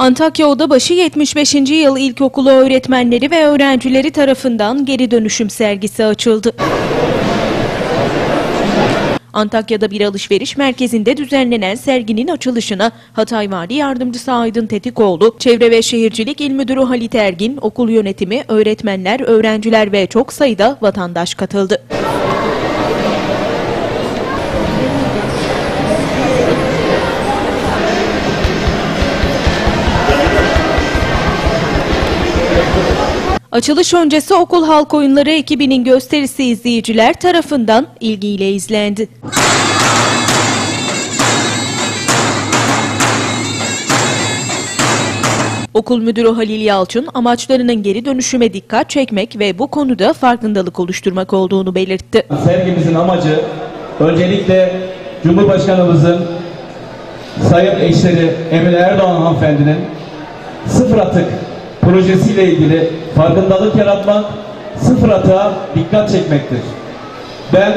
Antakya Odabaşı 75. Yıl İlkokulu öğretmenleri ve öğrencileri tarafından geri dönüşüm sergisi açıldı. Antakya'da bir alışveriş merkezinde düzenlenen serginin açılışına Hatay Vali Yardımcısı Aydın Tetikoğlu, Çevre ve Şehircilik İl Müdürü Halit Ergin, okul yönetimi, öğretmenler, öğrenciler ve çok sayıda vatandaş katıldı. Açılış öncesi okul halk oyunları ekibinin gösterisi izleyiciler tarafından ilgiyle izlendi. Okul müdürü Halil Yalçın amaçlarının geri dönüşüme dikkat çekmek ve bu konuda farkındalık oluşturmak olduğunu belirtti. Sergimizin amacı öncelikle Cumhurbaşkanımızın Sayın eşleri Emine Erdoğan hanımefendinin sıfır atık projesiyle ilgili farkındalık yaratmak, sıfır atığa dikkat çekmektir. Ben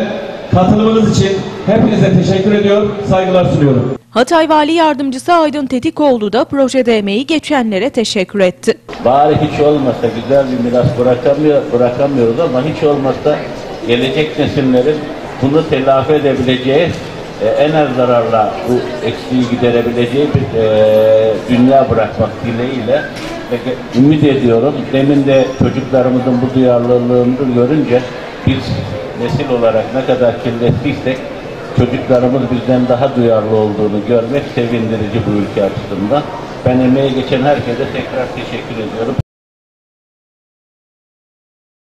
katılımınız için hepinize teşekkür ediyor, saygılar sunuyorum. Hatay Vali Yardımcısı Aydın Tetikoğlu da projede emeği geçenlere teşekkür etti. Bari hiç olmasa güzel bir miras bırakamıyor, bırakamıyoruz ama hiç olmazsa gelecek nesillerin bunu telafi edebileceği, e, en az zararla bu eksiği giderebileceği bir e, dünya bırakmak dileğiyle ve ümit ediyorum. Demin de çocuklarımızın bu duyarlılığını görünce biz nesil olarak ne kadar kirlettiysek çocuklarımız bizden daha duyarlı olduğunu görmek sevindirici bu ülke açısından. Ben emeği geçen herkese tekrar teşekkür ediyorum.